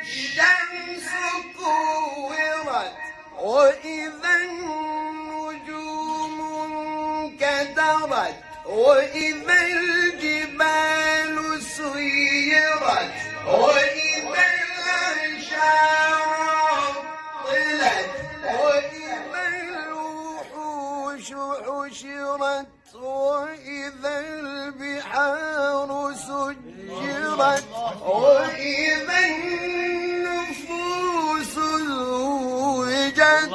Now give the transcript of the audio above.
الشمس كورت وإذا النجوم انكدرت وإذا الجبال سيرت وإذا العشار طلت وإذا الوحوش حشرت وإذا البحار سجرت. وإذا النفوس زوجت